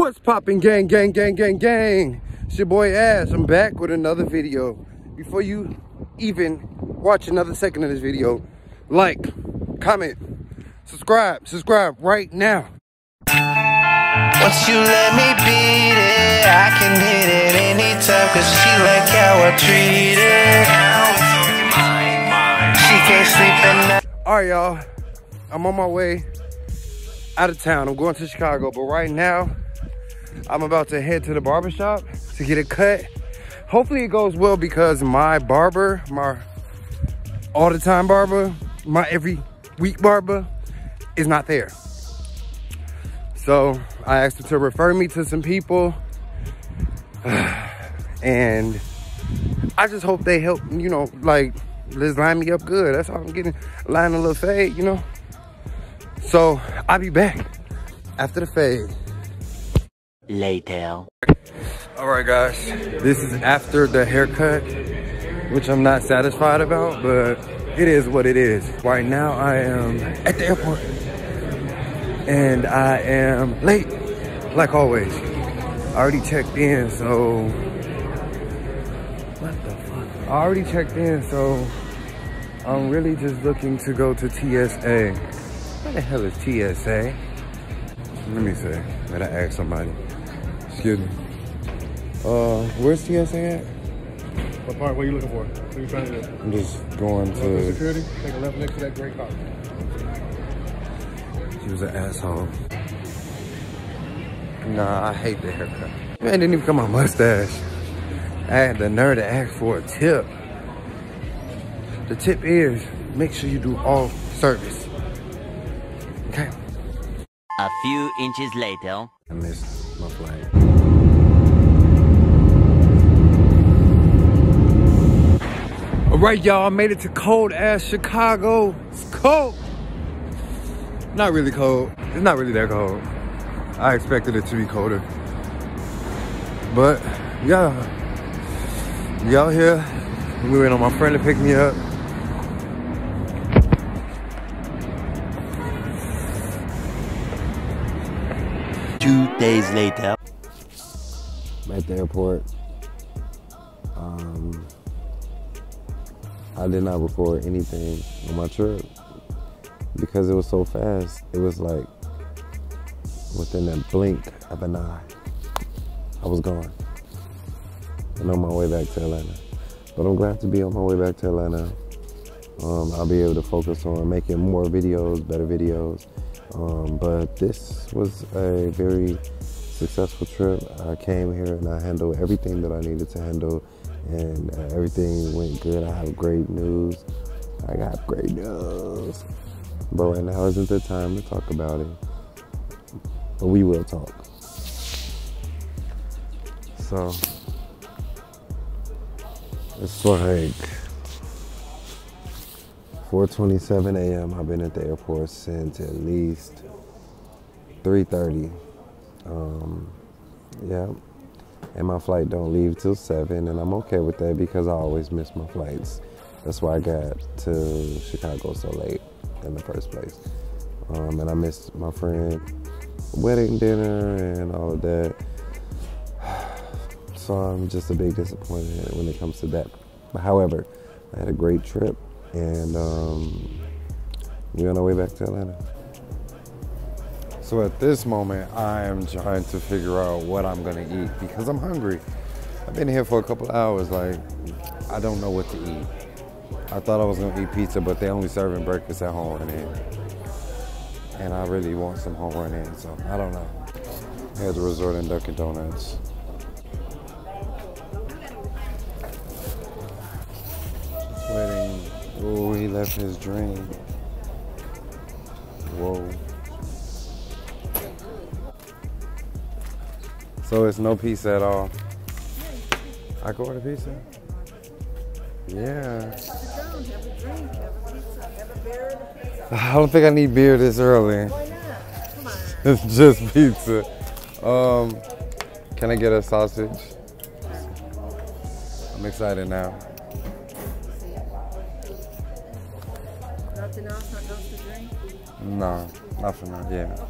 What's popping, gang, gang, gang, gang, gang? It's your boy Ash. I'm back with another video. Before you even watch another second of this video, like, comment, subscribe, subscribe right now. Once you let me beat it, I can hit it anytime Cause she like how I treat it She can't sleep at night All right, y'all. I'm on my way out of town. I'm going to Chicago, but right now, I'm about to head to the barbershop to get a cut. Hopefully it goes well because my barber, my all the time barber, my every week barber is not there. So I asked him to refer me to some people. and I just hope they help, you know, like, let's line me up good. That's all I'm getting, line a little fade, you know? So I'll be back after the fade. Later. All right, guys, this is after the haircut, which I'm not satisfied about, but it is what it is. Right now, I am at the airport, and I am late, like always. I already checked in, so what the fuck? I already checked in, so I'm really just looking to go to TSA. What the hell is TSA? Let me see. Gotta ask somebody. Excuse me. Uh, where's TSA at? What part? What are you looking for? What are you trying to do? I'm just going to. security? Take a left next to that gray car. She was an asshole. Nah, I hate the haircut. Man, didn't even come my mustache. I had the nerve to ask for a tip. The tip is make sure you do all service. Okay. A few inches later. I missed my flight. Right, y'all, I made it to cold ass Chicago. It's cold. Not really cold. It's not really that cold. I expected it to be colder. But yeah, we out here. We waiting on my friend to pick me up. Two days later. I'm at the airport. Um, I did not record anything on my trip because it was so fast. It was like within a blink of an eye, I was gone and on my way back to Atlanta. But I'm glad to be on my way back to Atlanta. Um, I'll be able to focus on making more videos, better videos. Um, but this was a very successful trip. I came here and I handled everything that I needed to handle, and uh, everything went good. I have great news. I got great news. But right now isn't the time to talk about it. But we will talk. So it's like 4:27 a.m. I've been at the airport since at least 3:30. Um, yeah, and my flight don't leave till seven, and I'm okay with that because I always miss my flights. That's why I got to Chicago so late in the first place, um, and I missed my friend wedding dinner and all of that. So I'm just a big disappointment when it comes to that. However, I had a great trip, and um, we're on our way back to Atlanta. So at this moment, I am trying to figure out what I'm gonna eat because I'm hungry. I've been here for a couple hours, like I don't know what to eat. I thought I was gonna eat pizza, but they only serving breakfast at Home Run Inn. And I really want some Home Run Inn, so I don't know. Here's the resort in Dunkin' Donuts. Waiting. Oh, he left his drink. Whoa. So it's no pizza at all. I can order pizza? Yeah. I don't think I need beer this early. It's just pizza. Um, can I get a sausage? I'm excited now. Nothing else, not else to drink? No, not for now. Yeah.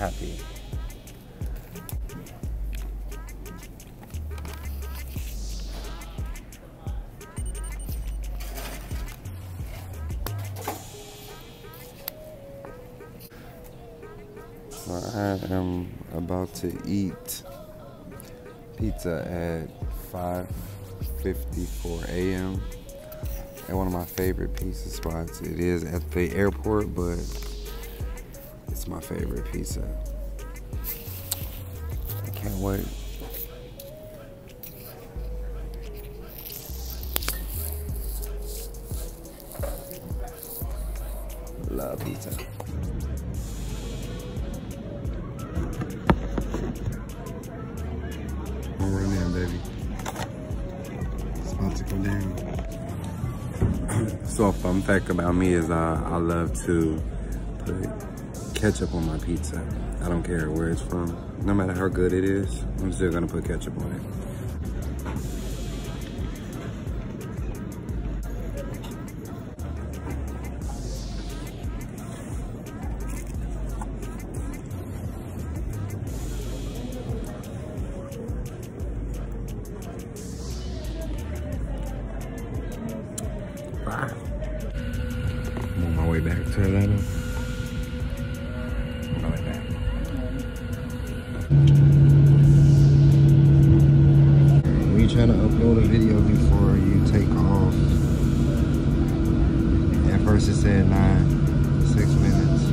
Happy. I am about to eat pizza at 5:54 a.m. at one of my favorite pizza spots. It is at the airport, but it's my favorite pizza. I can't wait. Love pizza. I'm running in, baby. It's about to come down. so a fun fact about me is uh, I love to put ketchup on my pizza. I don't care where it's from. No matter how good it is, I'm still gonna put ketchup on it. Bye. I'm on my way back to Atlanta. To upload a video before you take off, at first it said nine, six minutes.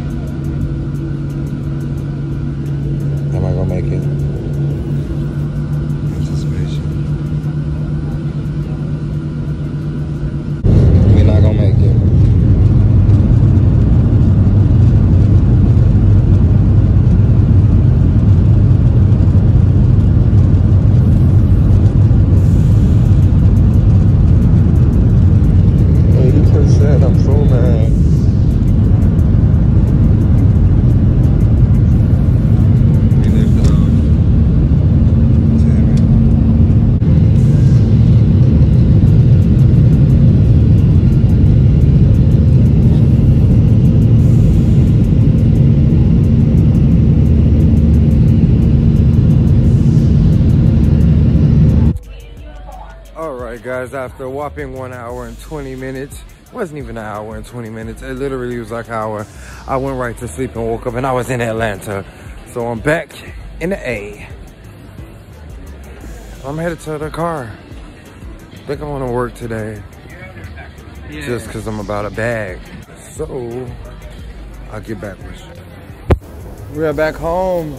Am I gonna make it? Guys, after a whopping one hour and 20 minutes, it wasn't even an hour and 20 minutes. It literally was like an hour. I went right to sleep and woke up and I was in Atlanta. So I'm back in the A. I'm headed to the car. I think I want to work today. Just because I'm about a bag. So, I'll get back with you. We are back home.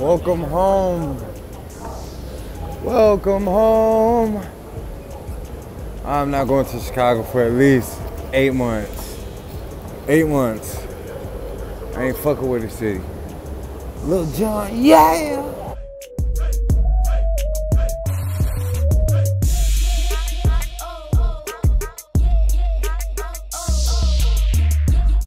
Welcome home. Welcome home. I'm not going to Chicago for at least eight months. Eight months. I ain't fucking with the city. Little John, yeah.